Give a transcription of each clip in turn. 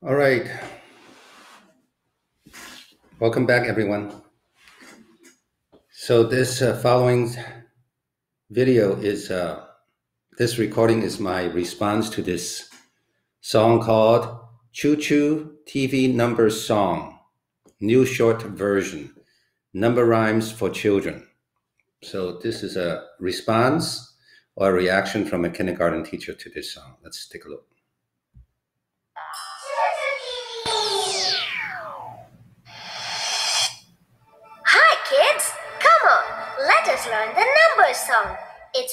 All right. Welcome back, everyone. So this uh, following video is, uh, this recording is my response to this song called ChuChu TV Number Song, new short version, number rhymes for children. So this is a response or a reaction from a kindergarten teacher to this song. Let's take a look.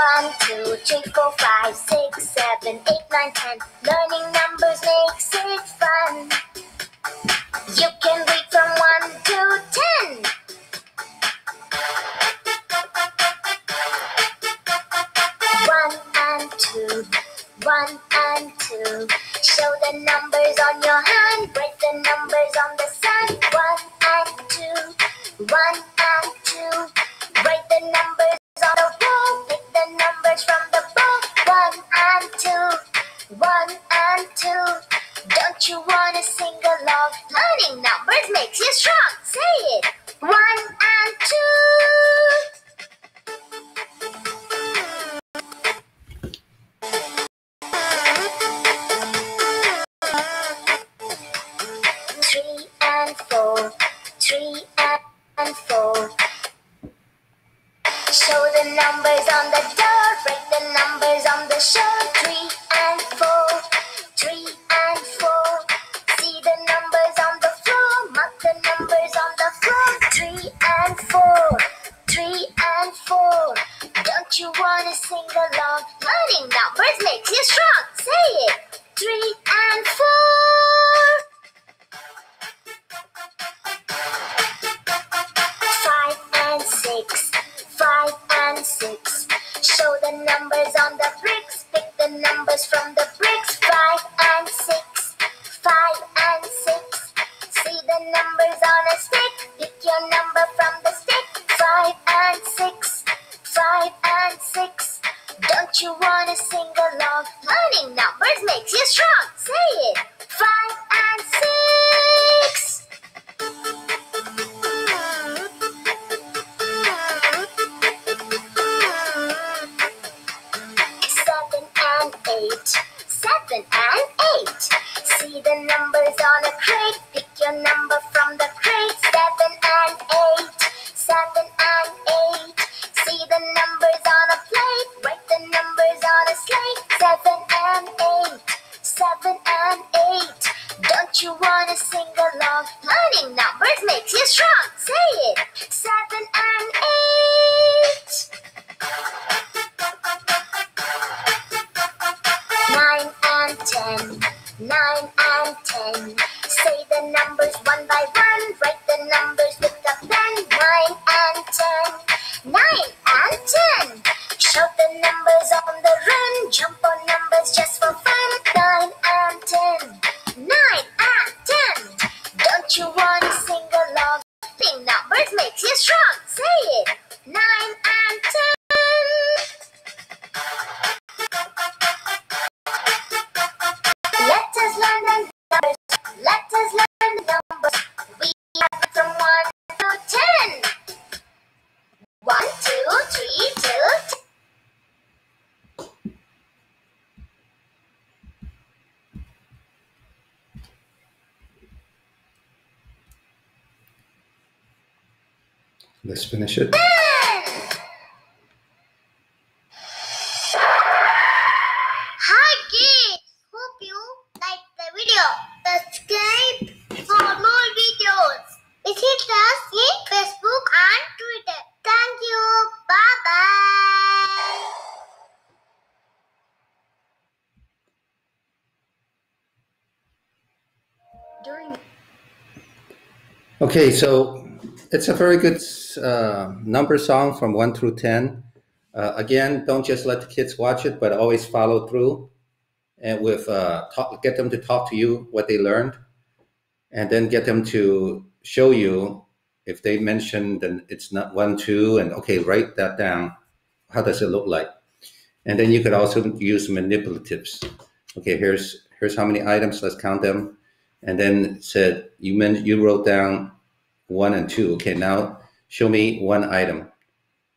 One, two, three, four, five, six, seven, eight, nine, ten. Learning numbers makes it fun. You can read from one to ten. One and two, one and two. Show the numbers one and two. Don't you wanna sing along? Learning numbers makes you strong. Say it. One and two. three and four, three and four. Show the numbers on the door, write the numbers on the show. Three numbers on the bricks. Pick the numbers from the bricks. Five and six, five and six. See the numbers on a stick. Pick your number from the stick. Five and six, five and six. Don't you wanna sing along? Learning numbers makes you strong. Say it. Eight. Seven and eight. See the numbers on a crate. Pick your number from the crate. Seven and eight. Seven and eight. See the numbers on a plate. Write the numbers on a slate. Seven and eight. Seven and eight. Don't you wanna sing along? Learning numbers makes you strong. 10. Say the numbers one by one, write the numbers with a pen. 9 and 10. 9 Let's finish it. Hi kids. Hope you like the video. Subscribe for more videos. Visit us in Facebook and Twitter. Thank you. Bye bye. During Okay, so it's a very good uh, number song from 1 through 10. Uh, again, don't just let the kids watch it, but always follow through and with uh, talk, get them to talk to you what they learned, and then get them to show you if they mentioned then it's not one two and okay write that down. How does it look like? And then you could also use manipulatives. Okay, here's here's how many items. Let's count them. And then said you meant you wrote down one and two. Okay, now show me one item.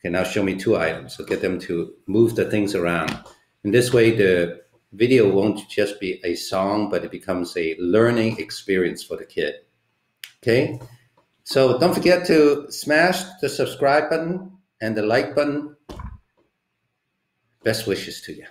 Okay, now show me two items. So get them to move the things around. In this way, the video won't just be a song, but it becomes a learning experience for the kid. Okay, so don't forget to smash the subscribe button and the like button. Best wishes to you.